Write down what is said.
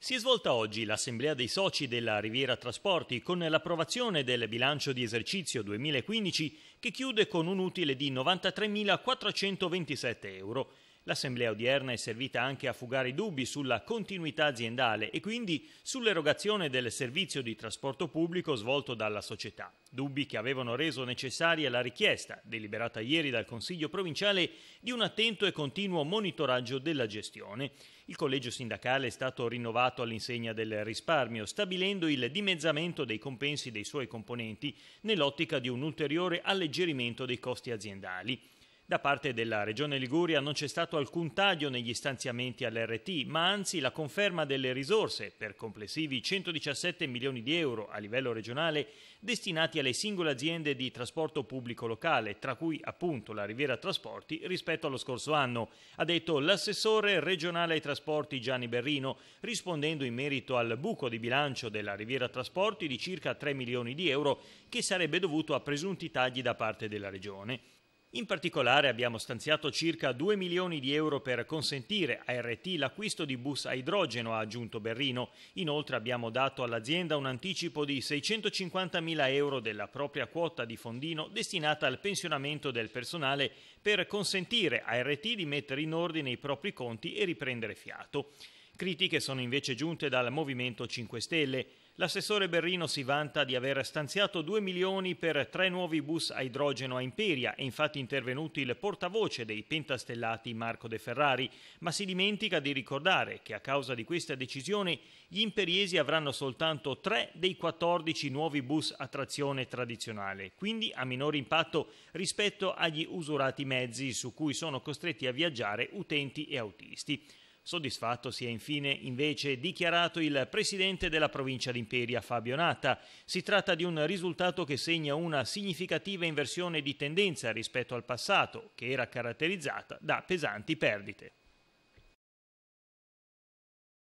Si è svolta oggi l'assemblea dei soci della Riviera Trasporti con l'approvazione del bilancio di esercizio 2015 che chiude con un utile di 93.427 euro. L'assemblea odierna è servita anche a fugare i dubbi sulla continuità aziendale e quindi sull'erogazione del servizio di trasporto pubblico svolto dalla società. Dubbi che avevano reso necessaria la richiesta, deliberata ieri dal Consiglio provinciale, di un attento e continuo monitoraggio della gestione. Il collegio sindacale è stato rinnovato all'insegna del risparmio, stabilendo il dimezzamento dei compensi dei suoi componenti nell'ottica di un ulteriore alleggerimento dei costi aziendali. Da parte della Regione Liguria non c'è stato alcun taglio negli stanziamenti all'RT, ma anzi la conferma delle risorse per complessivi 117 milioni di euro a livello regionale destinati alle singole aziende di trasporto pubblico locale, tra cui appunto la Riviera Trasporti rispetto allo scorso anno, ha detto l'assessore regionale ai trasporti Gianni Berrino, rispondendo in merito al buco di bilancio della Riviera Trasporti di circa 3 milioni di euro che sarebbe dovuto a presunti tagli da parte della Regione. In particolare abbiamo stanziato circa 2 milioni di euro per consentire a RT l'acquisto di bus a idrogeno, ha aggiunto Berrino. Inoltre abbiamo dato all'azienda un anticipo di 650 mila euro della propria quota di fondino destinata al pensionamento del personale per consentire a RT di mettere in ordine i propri conti e riprendere fiato. Critiche sono invece giunte dal Movimento 5 Stelle. L'assessore Berrino si vanta di aver stanziato 2 milioni per tre nuovi bus a idrogeno a Imperia, è infatti intervenuto il portavoce dei pentastellati Marco De Ferrari, ma si dimentica di ricordare che a causa di questa decisione gli imperiesi avranno soltanto 3 dei 14 nuovi bus a trazione tradizionale, quindi a minore impatto rispetto agli usurati mezzi su cui sono costretti a viaggiare utenti e autisti. Soddisfatto si è infine invece dichiarato il presidente della provincia di Imperia Fabio Natta. Si tratta di un risultato che segna una significativa inversione di tendenza rispetto al passato, che era caratterizzata da pesanti perdite.